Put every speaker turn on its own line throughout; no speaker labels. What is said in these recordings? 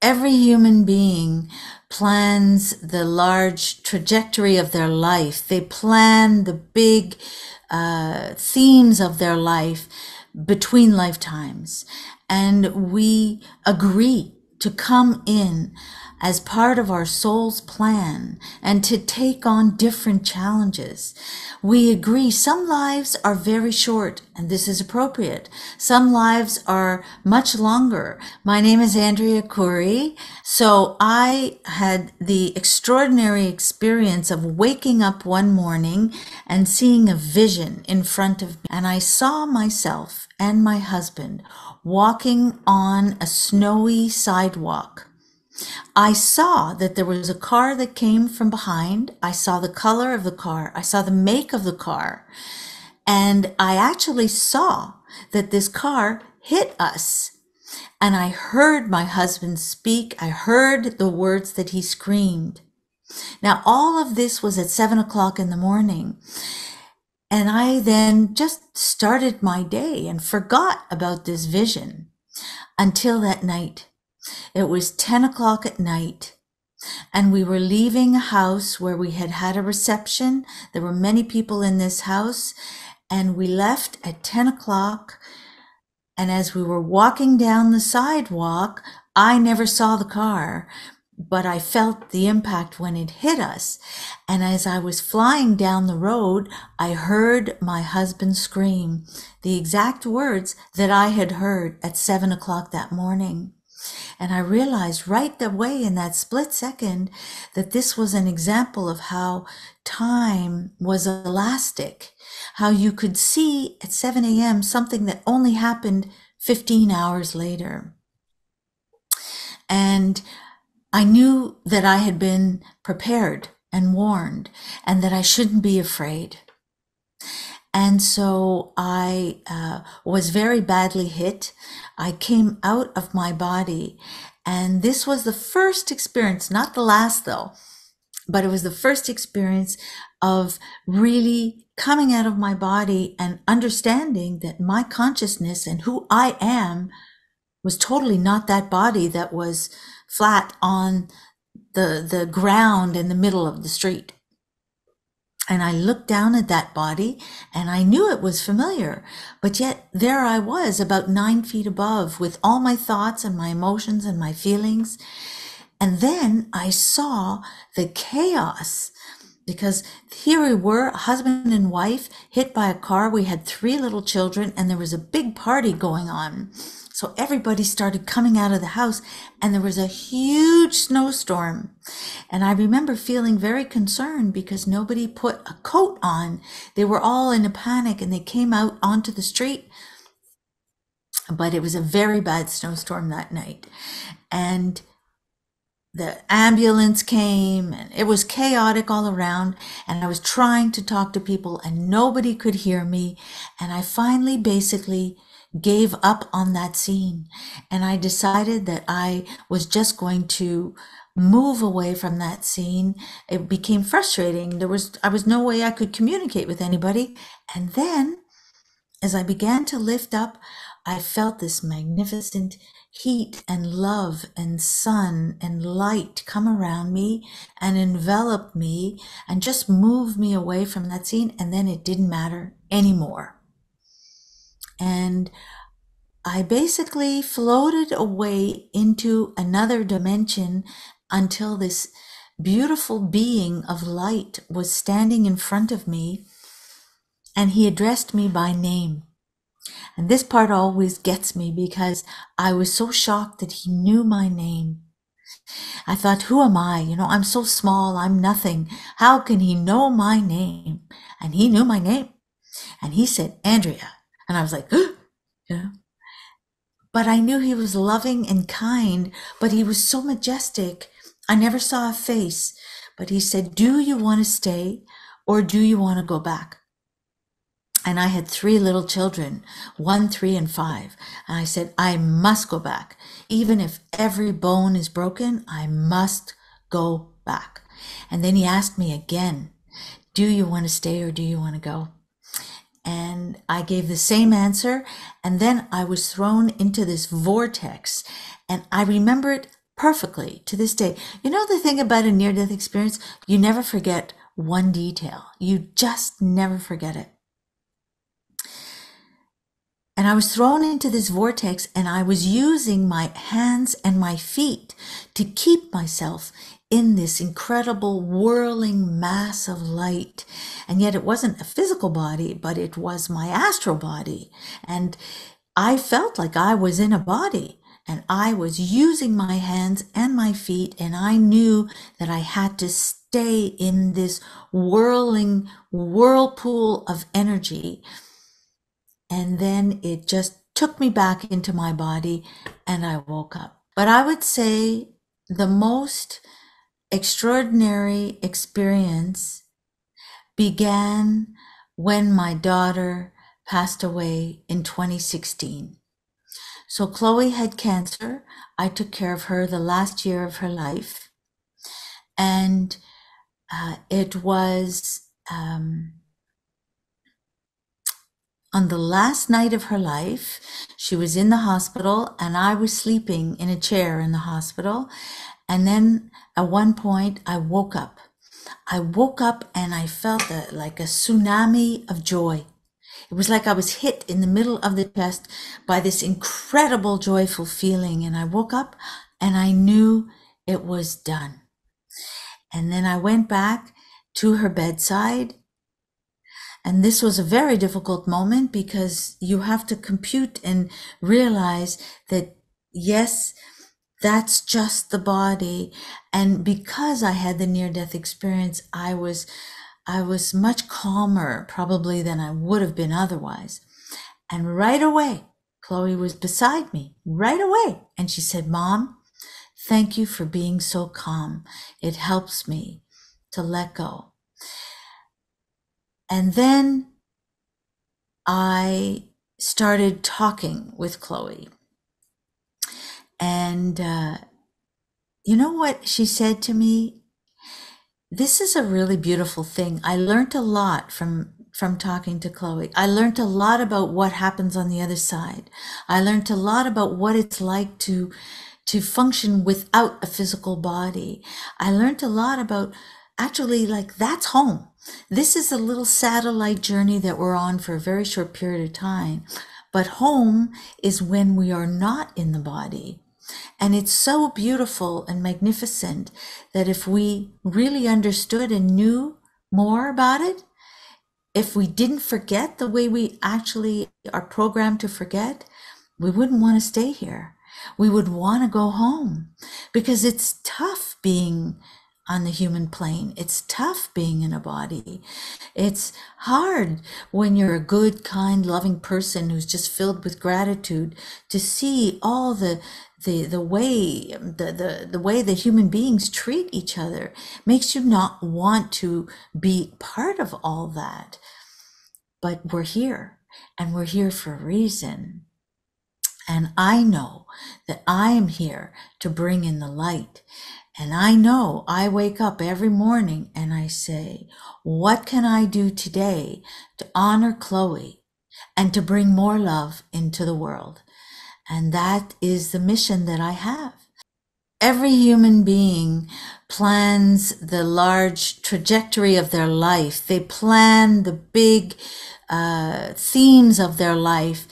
every human being plans the large trajectory of their life. They plan the big uh, themes of their life between lifetimes. And we agree to come in as part of our soul's plan and to take on different challenges. We agree some lives are very short and this is appropriate. Some lives are much longer. My name is Andrea Courey. So I had the extraordinary experience of waking up one morning and seeing a vision in front of me. And I saw myself and my husband walking on a snowy sidewalk I saw that there was a car that came from behind. I saw the color of the car. I saw the make of the car. And I actually saw that this car hit us. And I heard my husband speak. I heard the words that he screamed. Now, all of this was at seven o'clock in the morning. And I then just started my day and forgot about this vision until that night. It was 10 o'clock at night and we were leaving a house where we had had a reception. There were many people in this house and we left at 10 o'clock. And as we were walking down the sidewalk, I never saw the car, but I felt the impact when it hit us. And as I was flying down the road, I heard my husband scream the exact words that I had heard at seven o'clock that morning. And I realized right away in that split second that this was an example of how time was elastic, how you could see at 7 a.m. something that only happened 15 hours later. And I knew that I had been prepared and warned and that I shouldn't be afraid. And so I uh, was very badly hit. I came out of my body. And this was the first experience, not the last though, but it was the first experience of really coming out of my body and understanding that my consciousness and who I am was totally not that body that was flat on the, the ground in the middle of the street. And I looked down at that body and I knew it was familiar, but yet there I was about nine feet above with all my thoughts and my emotions and my feelings. And then I saw the chaos because here we were, husband and wife hit by a car. We had three little children and there was a big party going on. So everybody started coming out of the house and there was a huge snowstorm. And I remember feeling very concerned because nobody put a coat on. They were all in a panic and they came out onto the street. But it was a very bad snowstorm that night. And the ambulance came and it was chaotic all around and i was trying to talk to people and nobody could hear me and i finally basically gave up on that scene. And I decided that I was just going to move away from that scene. It became frustrating. There was, I was no way I could communicate with anybody. And then as I began to lift up, I felt this magnificent heat and love and sun and light come around me and envelop me and just move me away from that scene. And then it didn't matter anymore. And I basically floated away into another dimension until this beautiful being of light was standing in front of me and he addressed me by name. And this part always gets me because I was so shocked that he knew my name. I thought, who am I? You know, I'm so small. I'm nothing. How can he know my name? And he knew my name. And he said, Andrea. And I was like, know, but I knew he was loving and kind, but he was so majestic. I never saw a face, but he said, do you want to stay or do you want to go back? And I had three little children, one, three, and five. And I said, I must go back. Even if every bone is broken, I must go back. And then he asked me again, do you want to stay or do you want to go? And I gave the same answer. And then I was thrown into this vortex. And I remember it perfectly to this day. You know the thing about a near death experience? You never forget one detail. You just never forget it. And I was thrown into this vortex and I was using my hands and my feet to keep myself in this incredible whirling mass of light. And yet it wasn't a physical body, but it was my astral body. And I felt like I was in a body and I was using my hands and my feet. And I knew that I had to stay in this whirling whirlpool of energy and then it just took me back into my body and I woke up. But I would say the most extraordinary experience began when my daughter passed away in 2016. So Chloe had cancer. I took care of her the last year of her life. And uh, it was um, on the last night of her life, she was in the hospital and I was sleeping in a chair in the hospital. And then at one point, I woke up. I woke up and I felt a, like a tsunami of joy. It was like I was hit in the middle of the chest by this incredible joyful feeling. And I woke up and I knew it was done. And then I went back to her bedside and this was a very difficult moment because you have to compute and realize that, yes, that's just the body. And because I had the near death experience, I was, I was much calmer probably than I would have been otherwise. And right away, Chloe was beside me right away. And she said, Mom, thank you for being so calm. It helps me to let go. And then I started talking with Chloe. And uh, you know what she said to me? This is a really beautiful thing. I learned a lot from from talking to Chloe. I learned a lot about what happens on the other side. I learned a lot about what it's like to to function without a physical body. I learned a lot about actually like that's home. This is a little satellite journey that we're on for a very short period of time. But home is when we are not in the body. And it's so beautiful and magnificent that if we really understood and knew more about it, if we didn't forget the way we actually are programmed to forget, we wouldn't want to stay here. We would want to go home because it's tough being on the human plane. It's tough being in a body. It's hard when you're a good, kind, loving person who's just filled with gratitude to see all the the the way the, the the way that human beings treat each other makes you not want to be part of all that. But we're here and we're here for a reason. And I know that I am here to bring in the light. And I know I wake up every morning and I say, what can I do today to honor Chloe and to bring more love into the world? And that is the mission that I have. Every human being plans the large trajectory of their life. They plan the big uh, themes of their life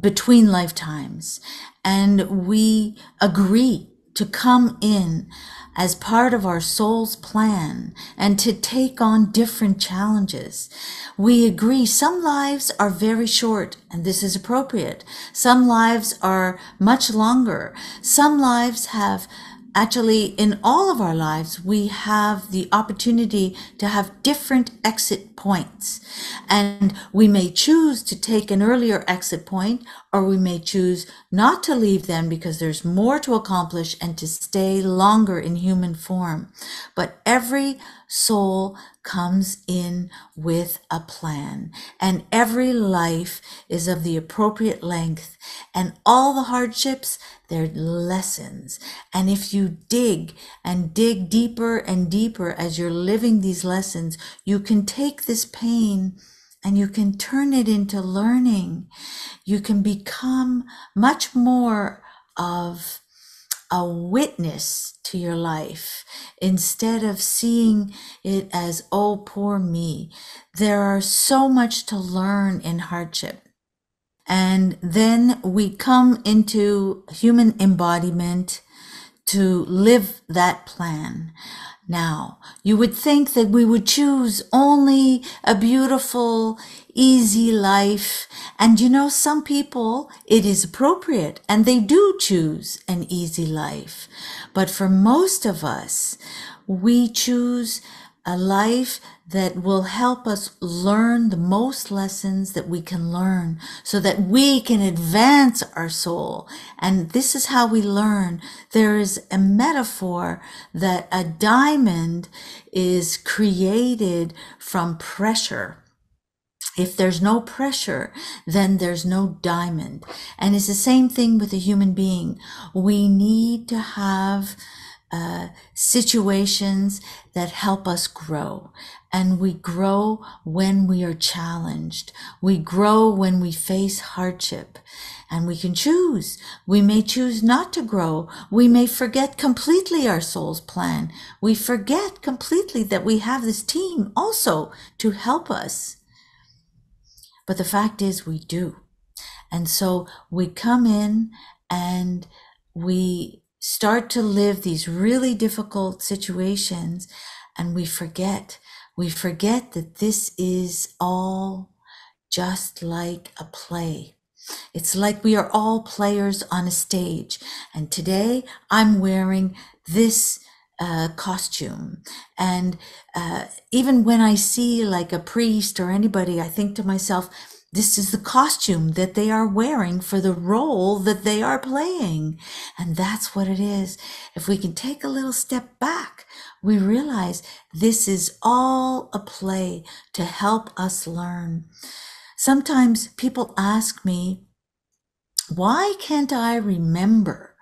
between lifetimes. And we agree to come in as part of our soul's plan and to take on different challenges. We agree some lives are very short and this is appropriate. Some lives are much longer. Some lives have actually in all of our lives we have the opportunity to have different exit points. And we may choose to take an earlier exit point or we may choose not to leave them because there's more to accomplish and to stay longer in human form. But every soul comes in with a plan. And every life is of the appropriate length and all the hardships they're lessons. And if you dig and dig deeper and deeper as you're living these lessons, you can take this pain and you can turn it into learning. You can become much more of a witness to your life instead of seeing it as, oh, poor me. There are so much to learn in hardship. And then we come into human embodiment to live that plan. Now, you would think that we would choose only a beautiful, easy life. And you know, some people, it is appropriate and they do choose an easy life. But for most of us, we choose a life that will help us learn the most lessons that we can learn so that we can advance our soul. And this is how we learn. There is a metaphor that a diamond is created from pressure. If there's no pressure, then there's no diamond. And it's the same thing with a human being. We need to have uh, situations that help us grow. And we grow when we are challenged. We grow when we face hardship. And we can choose. We may choose not to grow. We may forget completely our soul's plan. We forget completely that we have this team also to help us. But the fact is, we do. And so we come in and we start to live these really difficult situations and we forget. We forget that this is all just like a play. It's like we are all players on a stage. And today I'm wearing this uh, costume. And uh, even when I see like a priest or anybody, I think to myself, this is the costume that they are wearing for the role that they are playing. And that's what it is. If we can take a little step back, we realize this is all a play to help us learn. Sometimes people ask me, why can't I remember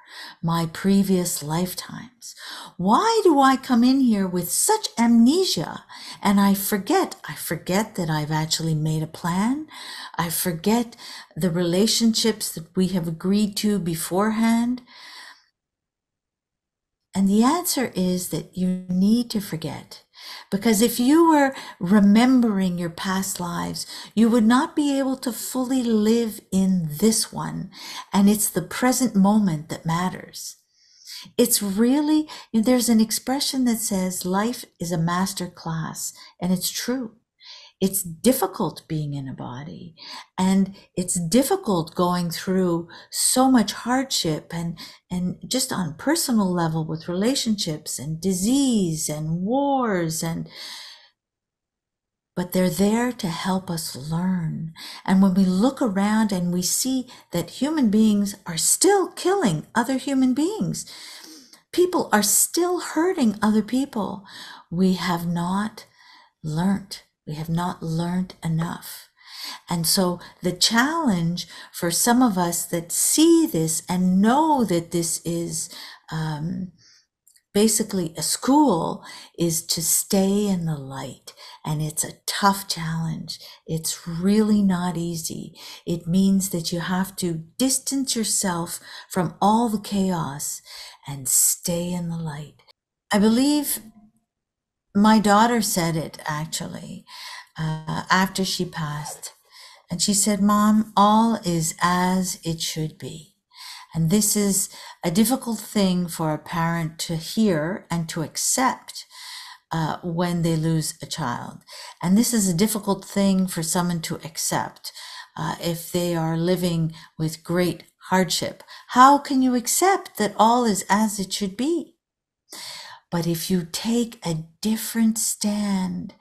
my previous lifetimes? Why do I come in here with such amnesia and I forget? I forget that I've actually made a plan. I forget the relationships that we have agreed to beforehand. And the answer is that you need to forget. Because if you were remembering your past lives, you would not be able to fully live in this one. And it's the present moment that matters. It's really, there's an expression that says life is a master class, and it's true it's difficult being in a body and it's difficult going through so much hardship and and just on personal level with relationships and disease and wars and but they're there to help us learn. And when we look around and we see that human beings are still killing other human beings, people are still hurting other people, we have not learnt we have not learned enough. And so the challenge for some of us that see this and know that this is um, basically a school is to stay in the light. And it's a tough challenge. It's really not easy. It means that you have to distance yourself from all the chaos and stay in the light. I believe my daughter said it actually uh, after she passed. And she said, Mom, all is as it should be. And this is a difficult thing for a parent to hear and to accept uh, when they lose a child. And this is a difficult thing for someone to accept uh, if they are living with great hardship. How can you accept that all is as it should be? But if you take a different stand,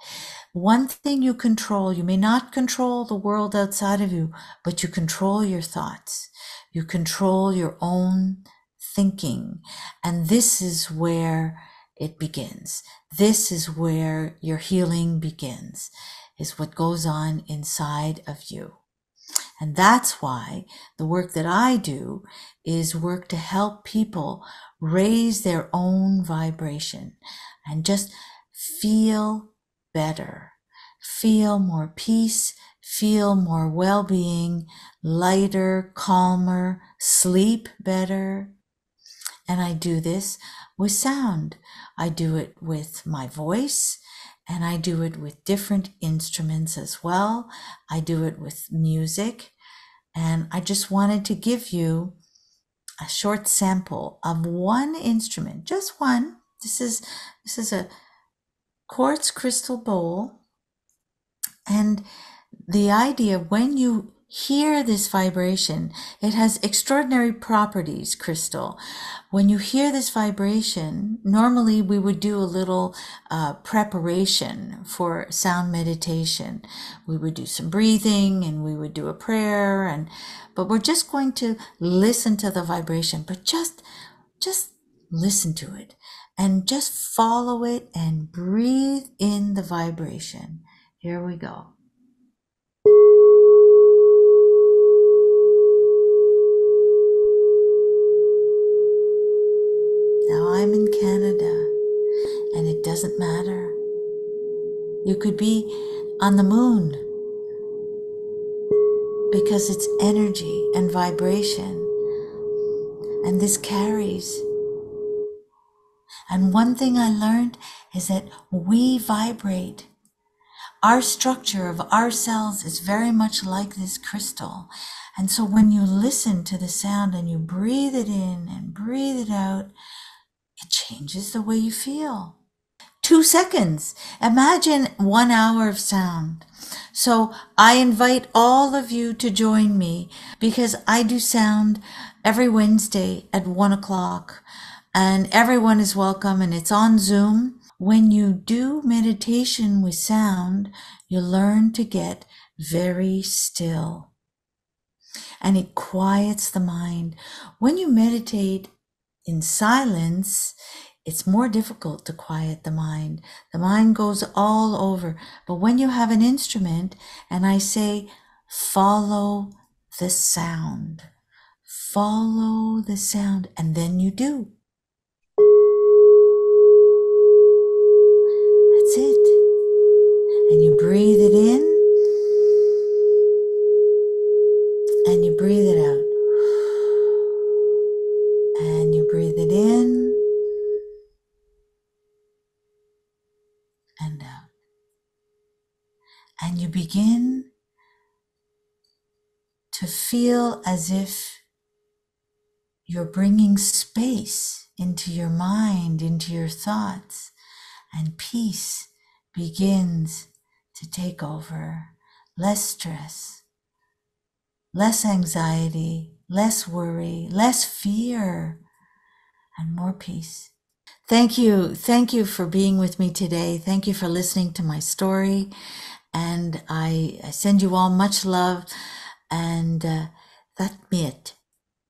one thing you control, you may not control the world outside of you, but you control your thoughts. You control your own thinking. And this is where it begins. This is where your healing begins, is what goes on inside of you. And that's why the work that I do is work to help people raise their own vibration and just feel better, feel more peace, feel more well being, lighter, calmer, sleep better. And I do this with sound. I do it with my voice and I do it with different instruments as well. I do it with music. And I just wanted to give you a short sample of one instrument, just one. This is this is a quartz crystal bowl. And the idea when you hear this vibration, it has extraordinary properties, crystal. When you hear this vibration, normally we would do a little uh, preparation for sound meditation. We would do some breathing and we would do a prayer and, but we're just going to listen to the vibration, but just, just listen to it and just follow it and breathe in the vibration. Here we go. You could be on the moon because it's energy and vibration. And this carries. And one thing I learned is that we vibrate. Our structure of our cells is very much like this crystal. And so when you listen to the sound and you breathe it in and breathe it out, it changes the way you feel. Two seconds. Imagine one hour of sound. So I invite all of you to join me because I do sound every Wednesday at one o'clock and everyone is welcome and it's on Zoom. When you do meditation with sound, you learn to get very still and it quiets the mind. When you meditate in silence, it's more difficult to quiet the mind. The mind goes all over. But when you have an instrument and I say, follow the sound, follow the sound, and then you do. That's it. And you breathe it in and you breathe it out. breathe it in and out. And you begin to feel as if you're bringing space into your mind, into your thoughts, and peace begins to take over. Less stress, less anxiety, less worry, less fear, and more peace. Thank you. Thank you for being with me today. Thank you for listening to my story. And I, I send you all much love. And uh, that's it.